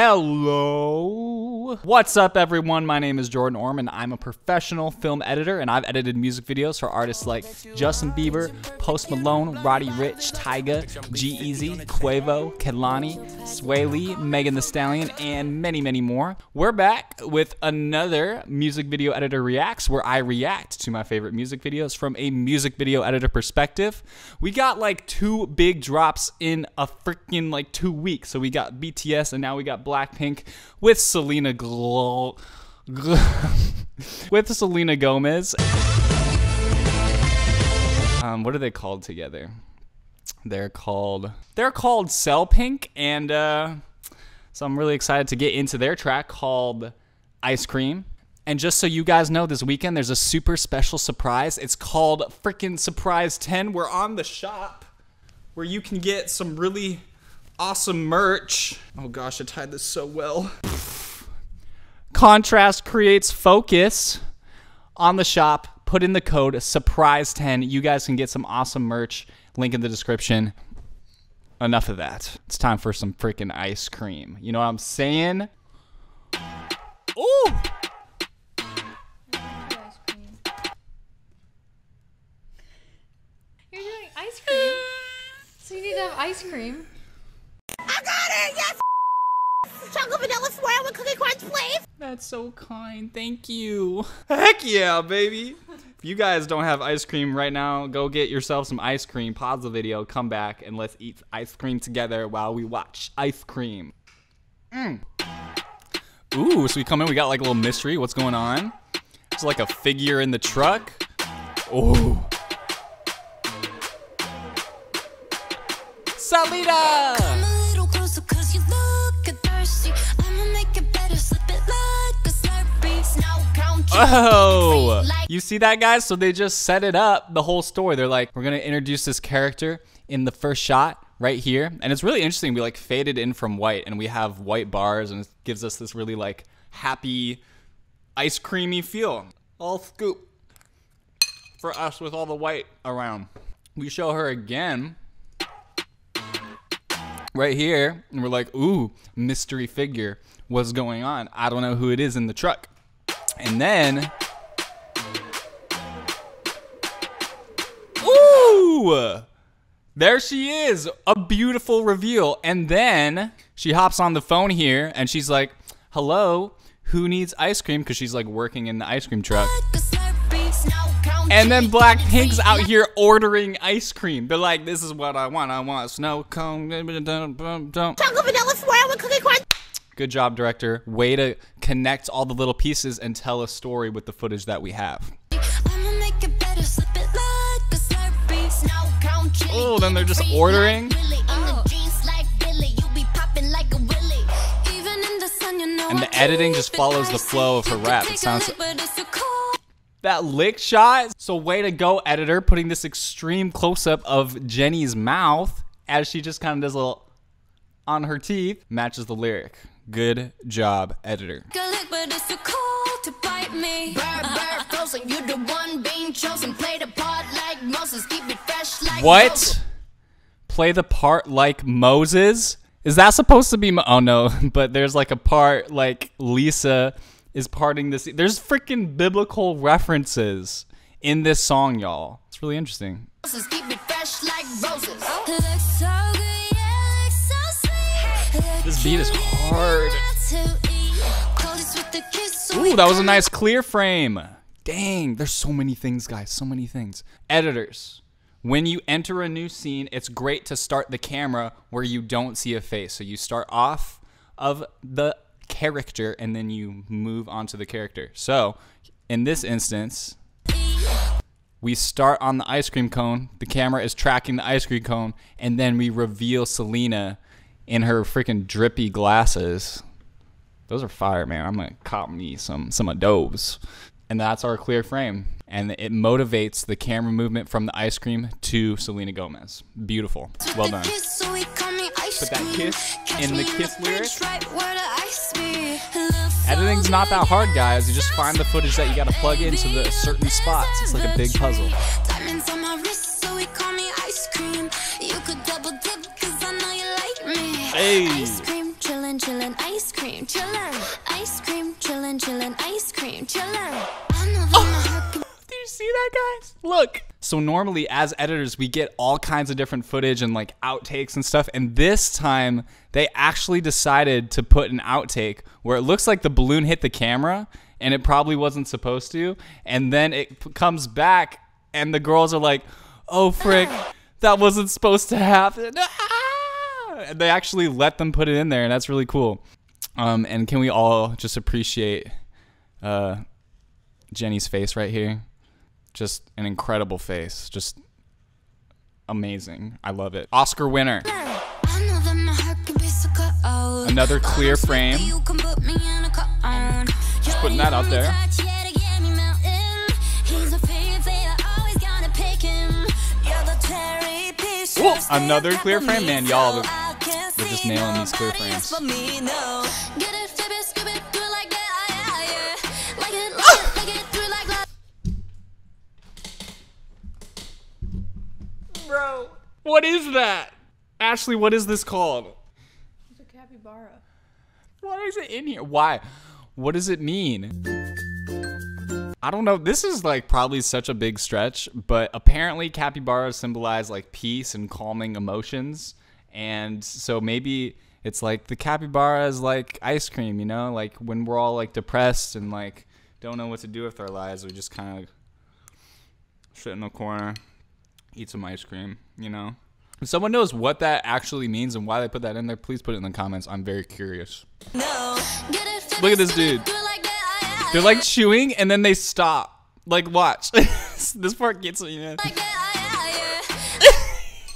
Hello. What's up, everyone? My name is Jordan Orme. And I'm a professional film editor, and I've edited music videos for artists like Justin Bieber, Post Malone, Roddy Ricch, Tyga, G-Eazy, Quavo, Kehlani, Swae Lee, Megan Thee Stallion, and many, many more. We're back with another music video editor reacts, where I react to my favorite music videos from a music video editor perspective. We got like two big drops in a freaking like two weeks. So we got BTS, and now we got Blackpink with Selena Glo- with Selena Gomez. Um, what are they called together? They're called they're called Cell Pink, and uh, so I'm really excited to get into their track called Ice Cream. And just so you guys know, this weekend there's a super special surprise. It's called freaking Surprise 10. We're on the shop where you can get some really awesome merch. Oh gosh, I tied this so well. Contrast creates focus on the shop. Put in the code surprise10. You guys can get some awesome merch. Link in the description. Enough of that. It's time for some freaking ice cream. You know what I'm saying? Ooh! You're doing ice cream. So you need to have ice cream. I got it! Yes! Chocolate vanilla swirl with cookie crunch, please! That's so kind. Thank you. Heck yeah, baby. If you guys don't have ice cream right now, go get yourself some ice cream. Pause the video, come back, and let's eat ice cream together while we watch ice cream. Mm. Ooh, so we come in, we got like a little mystery. What's going on? It's like a figure in the truck. Ooh. Salida! Oh, you see that, guys? So they just set it up the whole story. They're like, we're gonna introduce this character in the first shot right here, and it's really interesting. We like faded in from white, and we have white bars, and it gives us this really like happy, ice creamy feel. All scoop for us with all the white around. We show her again right here, and we're like, ooh, mystery figure. What's going on? I don't know who it is in the truck. And then, ooh, there she is, a beautiful reveal. And then she hops on the phone here, and she's like, hello, who needs ice cream? Because she's like working in the ice cream truck. And then Blackpink's out here ordering ice cream. They're like, this is what I want. I want snow cone. Chocolate vanilla swirl with cookie crunch. Good job, director. Way to connect all the little pieces and tell a story with the footage that we have. I'ma make it better, slip it like a Slurpee. Snow cone chili, Oh, then they're just ordering? like Willy. In the jeans like Billy, you be popping like a willy. Even in the sun, you know And the editing just follows the flow of her rap. It sounds- lick, but it's a cold That lick shot. So, way to go, editor, putting this extreme close up of Jennie's mouth as she just kind of does a little on her teeth, matches the lyric. Good job, editor. lick, but it's too cold to bite me. Bird, bird, frozen, you the one being chosen. Play the part like Moses, keep it fresh like What? Moses. Play the part like Moses? Is that supposed to be? Mo- oh no, but there's like a part like Lisa is parting this. There's freaking biblical references in this song, y'all. It's really interesting. Moses, Beat is hard. Ooh, that was a nice clear frame. Dang, there's so many things, guys. So many things. Editors, when you enter a new scene, it's great to start the camera where you don't see a face. So you start off of the character and then you move onto the character. So in this instance, we start on the ice cream cone. The camera is tracking the ice cream cone, and then we reveal Selena in her freaking drippy glasses. Those are fire, man. I'm gonna cop me some some of those. And that's our clear frame. And it motivates the camera movement from the ice cream to Selena Gomez. Beautiful. Well done. Put that kiss in the kiss lyric. Editing's not that hard, guys. You just find the footage that you gotta plug into the certain spots. It's like a big puzzle. Hey. Ice cream, chillin', chillin', ice cream, chillin', ice cream, chillin', chillin', ice cream, chillin'. Oh. Do you see that, guys? Look. So normally as editors, we get all kinds of different footage and like outtakes and stuff. And this time they actually decided to put an outtake where it looks like the balloon hit the camera and it probably wasn't supposed to. And then it comes back and the girls are like, oh frick, ah. that wasn't supposed to happen. Ah! And they actually let them put it in there, and that's really cool. Um, and can we all just appreciate uh, Jennie's face right here? Just an incredible face. Just amazing. I love it. Oscar winner. I know that my heart can be so cold. Another clear frame. sweet, you can put me in a cone. Just putting that out there. Touch, yeah, to get me melting. He's a favorite, always gonna pick him. You're the cherry piece, Ooh, another clear frame, man. Y'all, just see nailing these clear frames. for me, no. Get it, flip it, scoop it, do it like that, yeah, yeah. Like it, like it, like it, do it like that. Bro. What is that? Ashley, what is this called? It's a capybara. Why is it in here? Why? What does it mean? I don't know. This is like probably such a big stretch, but apparently capybaras symbolize like peace and calming emotions. And so maybe it's like the capybara is like ice cream, you know? Like when we're all like depressed and like don't know what to do with our lives, we just kind of sit in the corner, eat some ice cream, you know? If someone knows what that actually means and why they put that in there, please put it in the comments. I'm very curious. No. Look at this dude. They're like chewing and then they stop. Like, watch. this part gets me.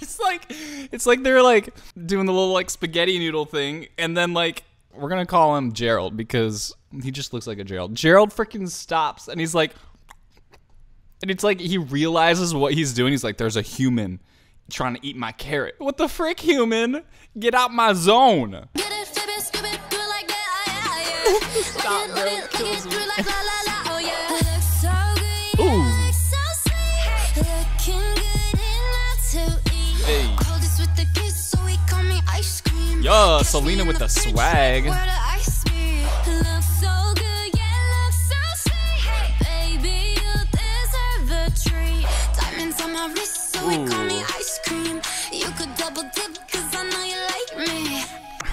It's like, it's like they're like doing the little like spaghetti noodle thing, and then like we're gonna call him Gerald because he just looks like a Gerald. Gerald freaking stops and he's like, and it's like he realizes what he's doing. He's like, "There's a human trying to eat my carrot. What the frick, human? Get out my zone." Get it, flip it, scoop it, do it like that, yeah, yeah. Stop, bro. it, Kills me. Know you like me.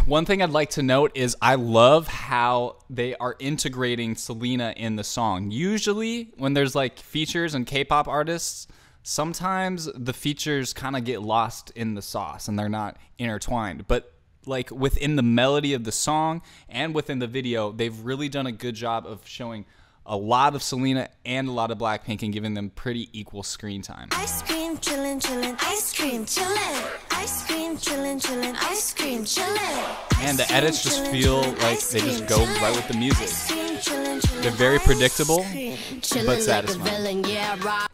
One thing I'd like to note is I love how they are integrating Selena in the song. Usually, when there's like features and K pop artists, sometimes the features kind of get lost in the sauce and they're not intertwined. But like within the melody of the song and within the video, they've really done a good job of showing a lot of Selena and a lot of Blackpink and giving them pretty equal screen time. Ice cream, chillin', chillin', ice cream, chillin'. Ice cream, chillin', chillin', ice cream, chillin'. And the edits just feel like they just go right with the music. They're They're very predictable, but Chillin' like a satisfying.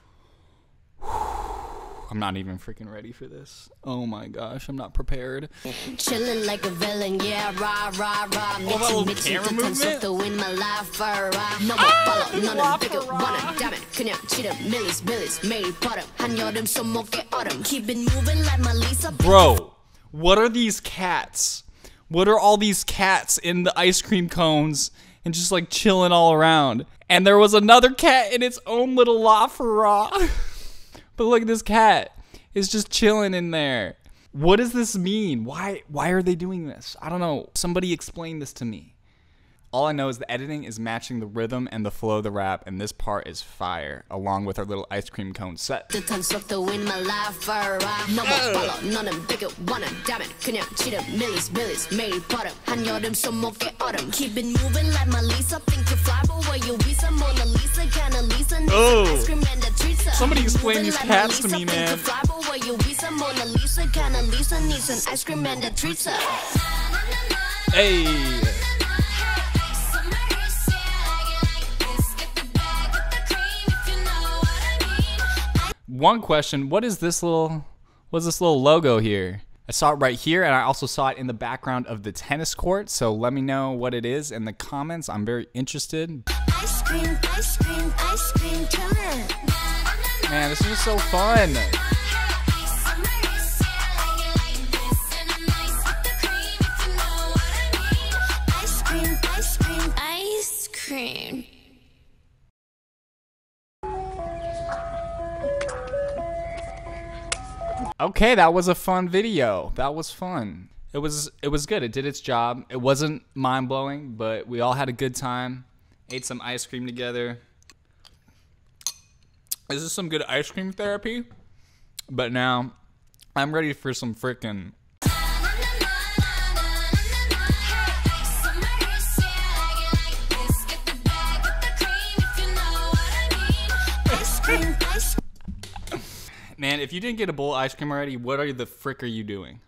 villain, yeah, right. I'm not even freaking ready for this. Oh my gosh, I'm not prepared. Chillin' like a villain, yeah, rah, rah, rah. that little 미친 camera 듯한 movement? 속도 in my life, rah. 너무 Ah, 빨라, 너는 되게 원한 다면 그냥 지름, millies, millies, 매일 버릇. 한여름 손목에 얼음. Keep it moving like my Lisa. Bro, what are these cats? What are all these cats in the ice cream cones and just like chilling all around? And there was another cat in its own little lafara. but look at this cat. It's just chilling in there. What does this mean? Why why are they doing this? I don't know. Somebody explain this to me. All I know is the editing is matching the rhythm and the flow of the rap, and this part is fire, along with our little ice cream cone set. Keep it moving like my Lisa, think fly, but where you Mona Lisa, can a Lisa, oh. ice cream and a treat. Somebody explain these cats to me, man. Hey. One question: What is this little? What's this little logo here? I saw it right here, and I also saw it in the background of the tennis court. So let me know what it is in the comments. I'm very interested. Ice cream, ice cream, ice cream. Man, this is just so fun. Ice cream, ice cream, ice cream. Okay, that was a fun video. That was fun. It was it was good. It did its job. It wasn't mind blowing, but we all had a good time. Ate some ice cream together. This is some good ice cream therapy. But now I'm ready for some freaking Man, if you didn't get a bowl of ice cream already, what are the frick are you doing?